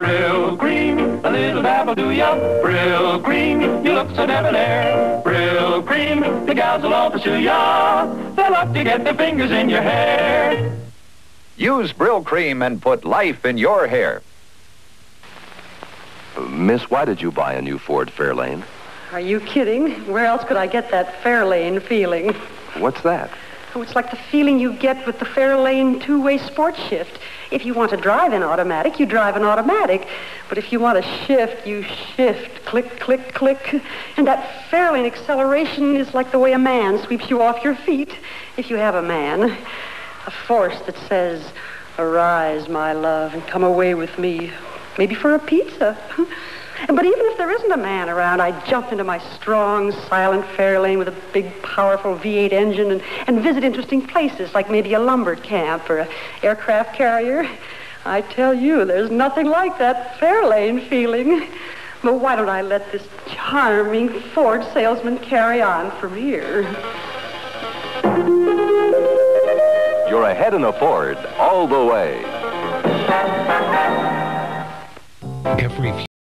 Brylcreem, a little dabble do ya? Brylcreem, you look so debonair. Brylcreem, the gals will all pursue ya. They'll love to get their fingers in your hair. Use Brylcreem and put life in your hair. Miss, why did you buy a new Ford Fairlane? Are you kidding? Where else could I get that Fairlane feeling? What's that? It's like the feeling you get with the Fairlane two-way sports shift. If you want to drive an automatic, you drive an automatic. But if you want to shift, you shift. Click, click, click. And that Fairlane acceleration is like the way a man sweeps you off your feet. If you have a man. A force that says, arise, my love, and come away with me. Maybe for a pizza. But even if there isn't a man around, I'd jump into my strong, silent Fairlane with a big, powerful V8 engine and, and visit interesting places, like maybe a lumber camp or an aircraft carrier. I tell you, there's nothing like that Fairlane feeling. But why don't I let this charming Ford salesman carry on from here? You're ahead in a Ford all the way. Every